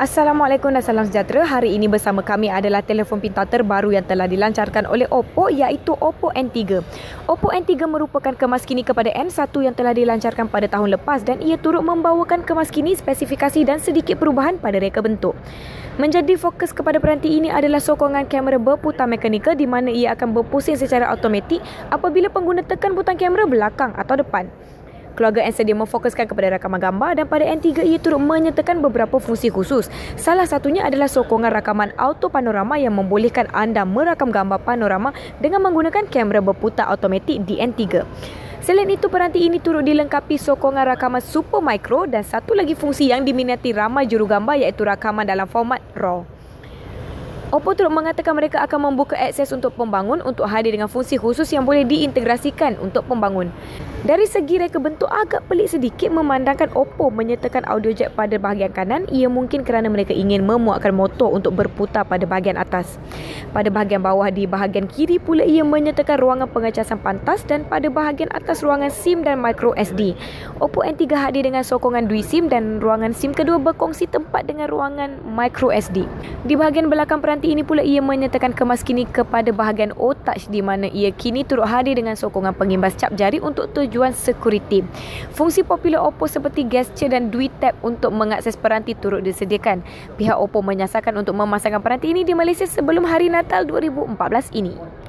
Assalamualaikum dan salam sejahtera. Hari ini bersama kami adalah telefon pintar terbaru yang telah dilancarkan oleh Oppo iaitu Oppo N3. Oppo N3 merupakan kemas kini kepada N1 yang telah dilancarkan pada tahun lepas dan ia turut membawakan kemas kini spesifikasi dan sedikit perubahan pada reka bentuk. Menjadi fokus kepada peranti ini adalah sokongan kamera berputar mekanikal di mana ia akan berpusing secara automatik apabila pengguna tekan butang kamera belakang atau depan. Keluarga N sedia memfokuskan kepada rakaman gambar dan pada N3 ia turut menyertakan beberapa fungsi khusus. Salah satunya adalah sokongan rakaman auto panorama yang membolehkan anda merakam gambar panorama dengan menggunakan kamera berputar automatik di N3. Selain itu, peranti ini turut dilengkapi sokongan rakaman super micro dan satu lagi fungsi yang diminati ramai jurugambar iaitu rakaman dalam format RAW. Oppo turut mengatakan mereka akan membuka akses untuk pembangun untuk hadir dengan fungsi khusus yang boleh diintegrasikan untuk pembangun. Dari segi reka bentuk agak pelik sedikit memandangkan Oppo menyertakan audio jack pada bahagian kanan ia mungkin kerana mereka ingin memuatkan motor untuk berputar pada bahagian atas. Pada bahagian bawah di bahagian kiri pula ia menyertakan ruangan pengecasan pantas dan pada bahagian atas ruangan SIM dan micro SD. Oppo N3 hadir dengan sokongan dui SIM dan ruangan SIM kedua berkongsi tempat dengan ruangan micro SD. Di bahagian belakang peranti ini pula ia menyertakan kemas kini kepada bahagian O-Touch di mana ia kini turut hadir dengan sokongan pengimbas cap jari untuk tujuan security. Fungsi popular Oppo seperti gesture dan dui tap untuk mengakses peranti turut disediakan. Pihak Oppo menyasarkan untuk memasangkan peranti ini di Malaysia sebelum hari Natal 2014 ini.